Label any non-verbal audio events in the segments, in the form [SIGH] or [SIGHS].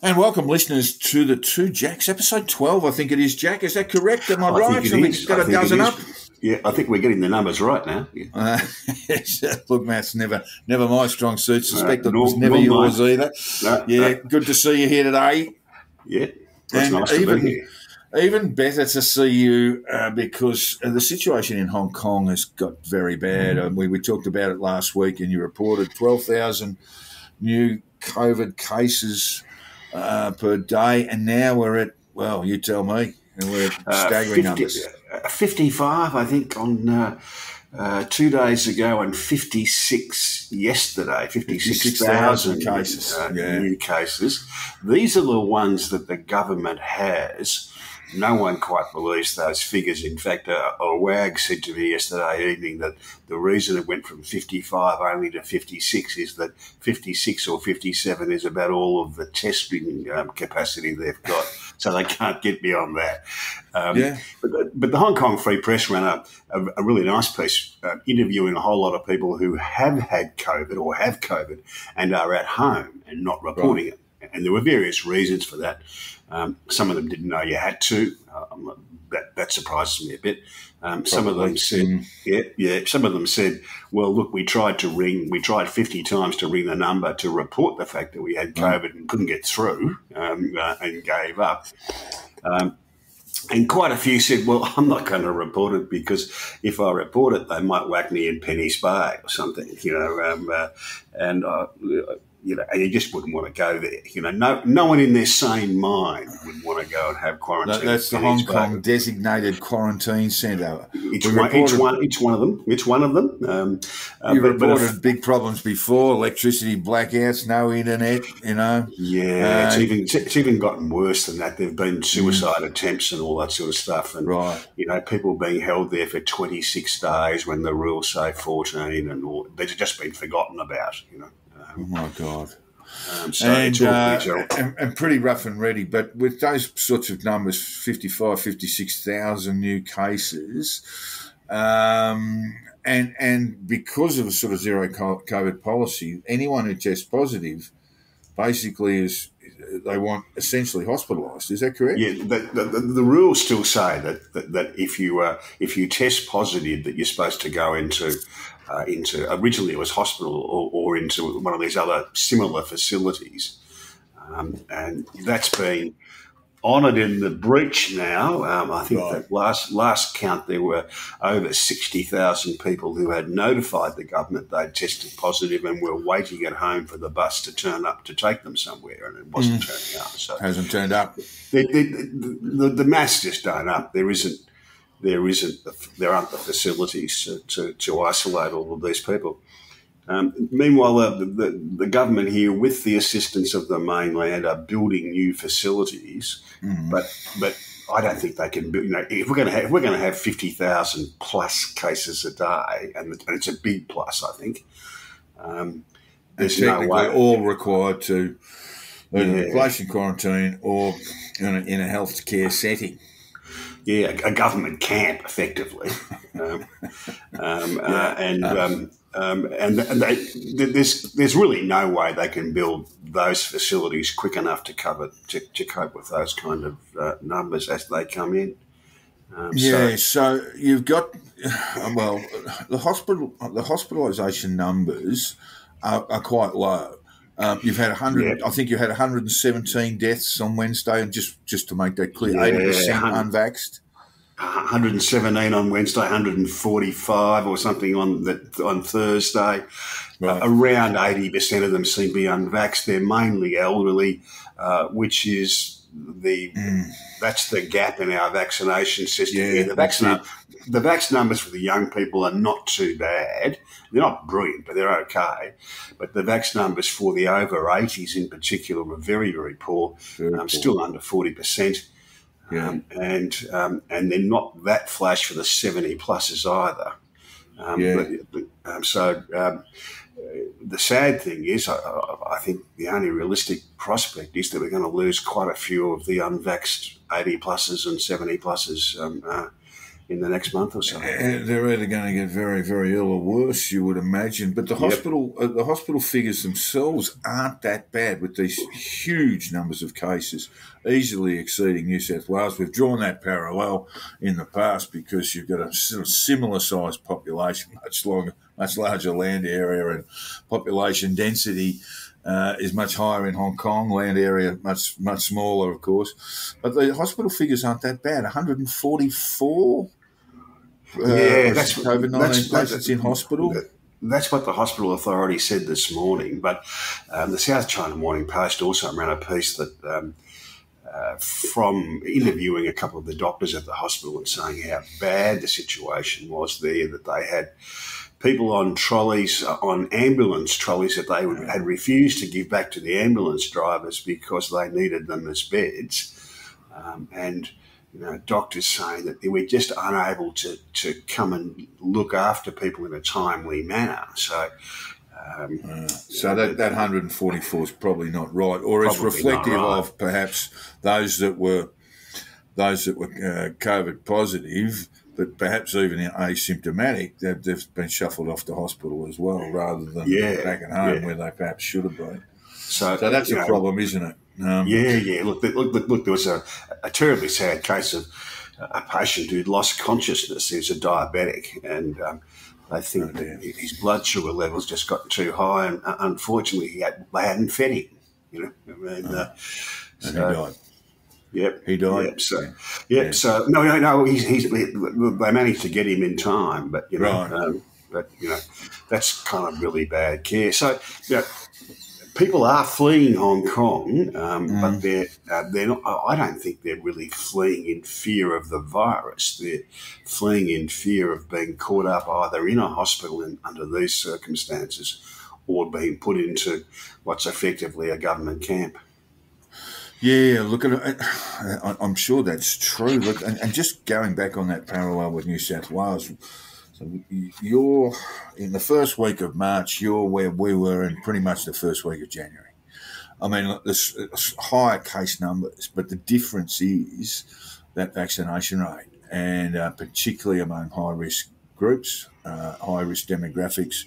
And welcome, listeners, to the Two Jacks, episode 12, I think it is, Jack. Is that correct? Am I, I right? Think it is. got a dozen up? Yeah, I think we're getting the numbers right now. Yeah. [LAUGHS] Uh, look, Matt's never never my strong suit. Suspect uh, it was never yours mine. either. No, yeah, no. good to see you here today. Yeah, and nice even, Even better to see you uh, because the situation in Hong Kong has got very bad. Mm. we, we talked about it last week, and you reported 12,000 new COVID cases uh, per day, and now we're at well, you tell me, and we're at uh, staggering uh, 50, numbers. Fifty-five, I think, on uh, uh, two days ago, and fifty-six yesterday. Fifty-six thousand cases, uh, yeah. new cases. These are the ones that the government has no one quite believes those figures. In fact, a, a, wag said to me yesterday evening that the reason it went from 55 only to 56 is that 56 or 57 is about all of the testing um, capacity they've got. [LAUGHS] So they can't get beyond that. Um, yeah. But the, but, the, Hong Kong Free Press ran a, a, a really nice piece uh, interviewing a whole lot of people who have had COVID or have COVID and are at home and not reporting right. it. And there were various reasons for that. Um, some of them didn't know you had to. Um, that, that surprises me a bit. Um, some of them said, yeah, yeah. Some of them said, well, look, we tried to ring, we tried 50 times to ring the number to report the fact that we had mm. COVID and couldn't get through um, uh, and gave up. Um, and quite a few said, well, [LAUGHS] I'm not going to report it because if I report it, they might whack me in Penny's Bay or something, you know. Um, uh, and uh, you know, and you just wouldn't want to go there. You know, no, no one in their sane mind would want to go and have quarantine. that's the Hong Kong designated quarantine centre. Each one, each one, each one of them. Each one of them. Um, uh, you but, reported but if, big problems before: electricity blackouts, no internet. You know. Yeah, uh, it's even it's even gotten worse than that. There've been suicide mm. attempts and all that sort of stuff, and right. you know, people being held there for twenty six days when the rules say fourteen, and all they've just been forgotten about. You know. Oh my god. Um, and, uh, and, and, pretty rough and ready. But with those sorts of numbers 55, 56,000 new cases, um, and, and because of a sort of zero COVID policy, anyone who tests positive basically is they want essentially hospitalised. Is that correct? Yeah, the, the, the, rules still say that, that, that if you uh, if you test positive, that you're supposed to go into uh, into originally it was hospital or, or, into one of these other similar facilities, um, and that's been honoured in the breach now. Um, I think right. that last last count there were over sixty thousand people who had notified the government they'd tested positive and were waiting at home for the bus to turn up to take them somewhere, and it wasn't mm. turning up. So hasn't turned up. The, the, the, the mass just don't up. There isn't there isn't the, there aren't the facilities to, to, to, isolate all of these people. Um, meanwhile, the, the, the, government here, with the assistance of the mainland, are building new facilities, mm. but but I don't think they can. You know, if we're going to have, we're going to have fifty thousand plus cases a day, and, and, it's a big plus, I think. Um, there's no way all required to either yeah. place in quarantine or in a, in a healthcare setting yeah, a, government camp, effectively. [LAUGHS] um, um, uh, yeah. uh, and um, um, and, and they, there's there's really no way they can build those facilities quick enough to cover to, to cope with those kind of uh, numbers as they come in. Um, yeah, so, so, you've got [SIGHS] well the hospital the hospitalisation numbers are, are quite low. Um, you've had 100. Yeah. I think you had 117 deaths on Wednesday, and just just to make that clear, 80 percent unvaxxed. 117 on Wednesday, 145 or something on that on Thursday. Right. Uh, around 80% of them seem to be unvaxxed. They're mainly elderly, uh, which is the mm. that's the gap in our vaccination system. Yeah, the vaccine the vaccine numbers for the young people are not too bad. They're not brilliant, but they're okay. But the vaccine numbers for the over 80s in particular were very, very poor. Very um, poor. Still under 40%. Yeah. Um, and um, and they're not that flash for the 70 pluses either. Um, yeah. But, but, um, so um, the sad thing is, I, I, think the only realistic prospect is that we're going to lose quite a few of the unvaxxed 80 pluses and 70 pluses um, uh, in the next month or so. They're either going to get very, very ill or worse, you would imagine. But the yep. hospital, uh, the hospital figures themselves aren't that bad with these huge numbers of cases, easily exceeding New South Wales. We've drawn that parallel in the past because you've got a sort of similar sized population, much longer, much larger land area and population density. Uh, is much higher in Hong Kong, land area much much smaller, of course. But the hospital figures aren't that bad. 144 uh, yeah, that's COVID nineteen patients in hospital. That's what the hospital authority said this morning. But um, the South China Morning Post also ran a piece that. Um, uh, from interviewing a couple of the doctors at the hospital and saying how bad the situation was there, that they had people on trolleys, uh, on ambulance trolleys that they had refused to give back to the ambulance drivers because they needed them as beds. Um, and you know, doctors saying that we're just unable to, to come and look after people in a timely manner. So, um, uh, so that, that 144 is probably not right, or it's reflective right. of perhaps those that were those that were uh, COVID positive, but perhaps even asymptomatic, they've, they've, been shuffled off to hospital as well, rather than yeah, back at home yeah. where they perhaps should have been. So, so that's a know, problem, isn't it? Um, yeah, yeah. Look, look, look, look, there was a, a terribly sad case of a patient who'd lost consciousness. He was a diabetic, and um, they think oh, his blood sugar levels just got too high, and uh, unfortunately, he had they hadn't fed him. You know, and, oh. uh, and he died. Yep, he died. Yep. So, yep. Yeah. So no, no, no. He's, he's, they managed to get him in time, but you know, right. um, but you know, that's kind of really bad care. So, you know, people are fleeing Hong Kong, um, mm. but they're uh, they're not. I don't think they're really fleeing in fear of the virus. They're fleeing in fear of being caught up either in a hospital in, under these circumstances, or being put into what's effectively a government camp. Yeah, look at [SIGHS] it. I'm sure that's true. Look, and, and just going back on that parallel with New South Wales so you're in the first week of March. You're where we were in pretty much the first week of January. I mean, there's higher case numbers, but the difference is that vaccination rate, and uh, particularly among high risk groups, uh, high risk demographics,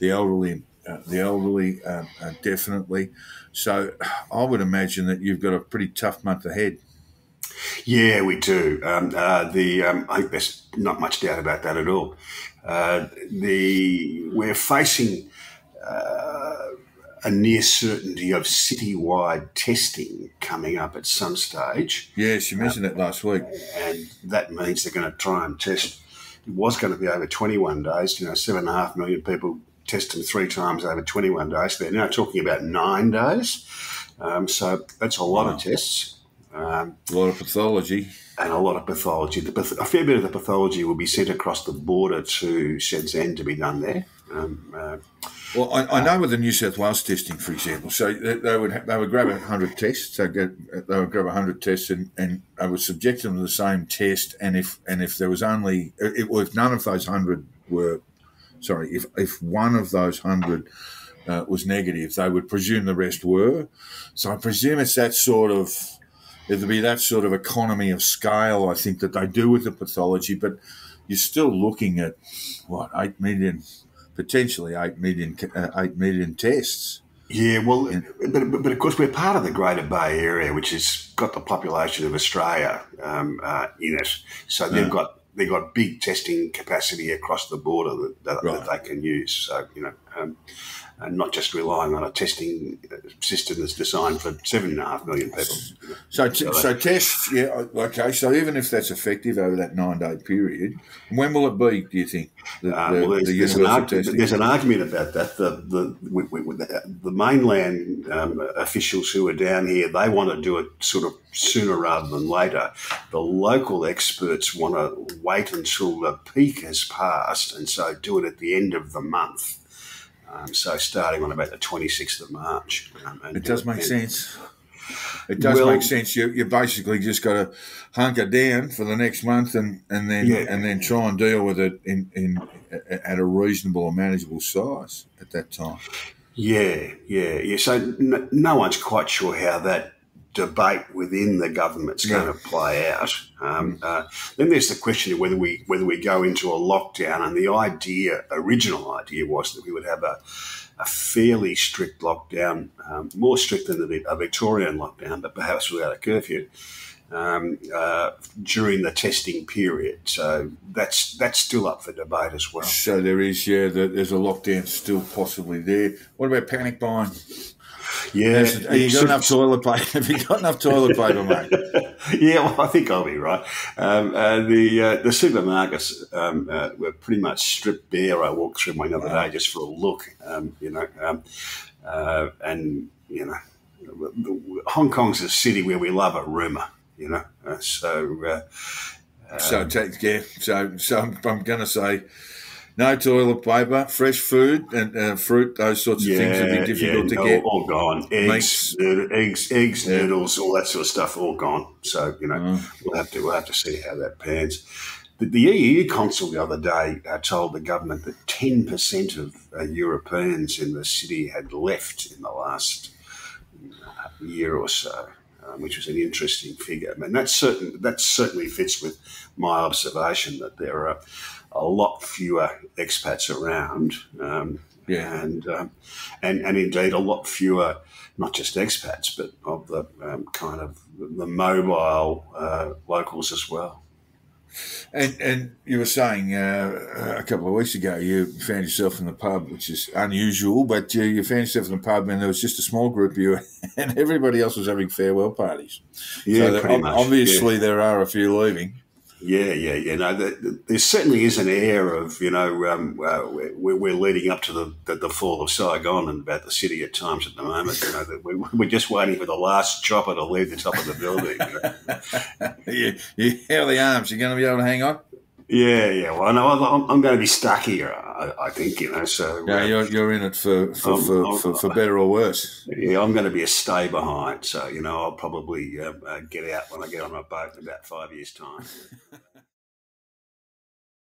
the elderly, uh, the elderly uh, definitely. So I would imagine that you've got a pretty tough month ahead. Yeah, we do. Um, uh, the um, I think there's not much doubt about that at all. Uh, the we're facing uh, a near certainty of citywide testing coming up at some stage. Yes, you mentioned that last week, and that means they're going to try and test. It was going to be over 21 days. You know, seven and a half million people test them three times over 21 days. They're now talking about nine days. Um, so that's a lot wow. of tests. Um, a lot of pathology. And a lot of pathology. The, a fair bit of the pathology will be sent across the border to Shenzhen to be done there. Um, uh, well, I, I, know with the New South Wales testing, for example, so they, they would they would grab hundred tests. They get they would grab hundred tests and, and I would subject them to the same test. And if and if there was only it, if none of those hundred were sorry, if if one of those hundred uh, was negative, they would presume the rest were. So I presume it's that sort of There'd be that sort of economy of scale, I think, that they do with the pathology, but you're still looking at what eight million, potentially eight million, uh, eight million tests. Yeah, well, but, but, but, of course we're part of the Greater Bay Area, which has got the population of Australia um, uh, in it. So they've got they've got big testing capacity across the border that, that, right. that they can use. So you know, um, and not just relying on a testing system that's designed for seven and a half million people. So, t- so tests, yeah, okay. So even if that's effective over that nine day period, when will it be? Do you think? The, uh, well, there's, the there's, an argument, there's, an argument about that. The the, we, we, the mainland um, officials who are down here, they want to do it sort of sooner rather than later. The local experts want to wait until the peak has passed, and so do it at the end of the month. Um, so starting on about the 26th of March. Um, it does make sense. It does well, make sense. You you basically just got to hunker down for the next month and, and then yeah. and then try and deal with it in, in at a reasonable or manageable size at that time. Yeah, yeah, yeah. So no, no one's quite sure how that debate within the government's yeah. going to play out. Um, uh, then there's the question of whether we whether we go into a lockdown. And the idea, original idea, was that we would have a, a fairly strict lockdown, um, more strict than the, a Victorian lockdown, but perhaps without a curfew. Um, uh, during the testing period, so that's that's still up for debate as well. So there is, yeah, there's a lockdown still possibly there. What about panic buying? Yeah, have you got enough toilet paper? [LAUGHS] Have you got enough toilet paper, mate? [LAUGHS] yeah, well, I think I'll be right. Um, uh, the uh, the supermarkets um, uh, were pretty much stripped bare. I walked through one the other day just for a look. Um, you know, um, uh, and you know, Hong Kong's a city where we love a rumour. You know, uh, so. Uh, so yeah, so so I'm, I'm going to say no toilet paper, fresh food and uh, fruit, those sorts of yeah, things would be difficult yeah, to get. All gone. Eggs, noodle, eggs, eggs, yeah. noodles, all that sort of stuff, all gone. So you know, mm. we'll have to we'll have to see how that pans. The, the EU consul the other day uh, told the government that ten percent of uh, Europeans in the city had left in the last uh, year or so. Um, which was an interesting figure. And that certain that certainly fits with my observation that there are a lot fewer expats around. Um, yeah. And, um, and, and indeed a lot fewer, not just expats, but of the um, kind of the mobile uh, locals as well. And and you were saying uh, a couple of weeks ago you found yourself in the pub, which is unusual, but you, you found yourself in the pub and there was just a small group of you, [LAUGHS] and everybody else was having farewell parties. Yeah, so pretty much. Obviously, yeah. there are a few leaving. Yeah, yeah, yeah. No, the, the, there certainly is an air of you know um, uh, we're, we're, leading up to the, the, the fall of Saigon and about the city at times at the moment. You know, that we're, [LAUGHS] we're just waiting for the last chopper to leave the top of the building. You know? [LAUGHS] how the arms? You're going to be able to hang on? Yeah, yeah. Well, I know I'm, I'm going to be stuck here. I, I think you know. So yeah, uh, you're, you're in it for for, for, for, for, better or worse. Yeah, I'm going to be a stay behind. So you know, I'll probably uh, uh, get out when I get on my boat in about five years' time. [LAUGHS]